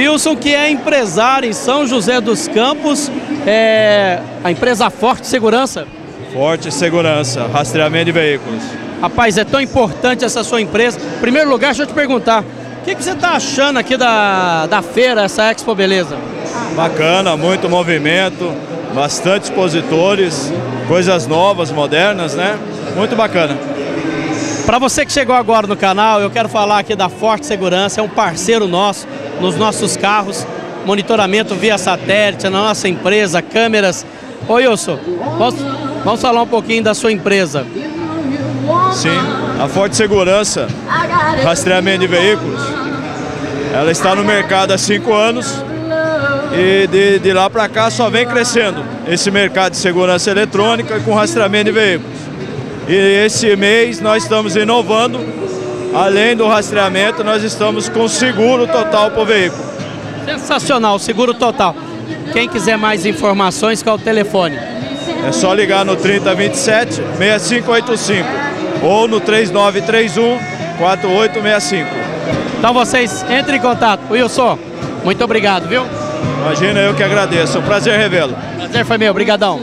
Wilson, que é empresário em São José dos Campos, é a empresa Forte Segurança. Forte Segurança, rastreamento de veículos. Rapaz, é tão importante essa sua empresa. Em primeiro lugar, deixa eu te perguntar, o que, que você está achando aqui da, da feira, essa Expo Beleza? Bacana, muito movimento, bastante expositores, coisas novas, modernas, né? Muito bacana. Para você que chegou agora no canal, eu quero falar aqui da Forte Segurança, é um parceiro nosso nos nossos carros, monitoramento via satélite, na nossa empresa, câmeras. Ô Wilson, vamos, falar um pouquinho da sua empresa. Sim, a Forte Segurança, rastreamento de veículos, ela está no mercado há cinco anos e de, de lá para cá só vem crescendo esse mercado de segurança eletrônica com rastreamento de veículos. E esse mês nós estamos inovando, além do rastreamento, nós estamos com seguro total para o veículo. Sensacional, seguro total. Quem quiser mais informações, qual é o telefone? É só ligar no 3027 6585 ou no 3931 4865. Então vocês entrem em contato. Wilson, muito obrigado, viu? Imagina, eu que agradeço. Um prazer revê-lo. Prazer foi meu, brigadão.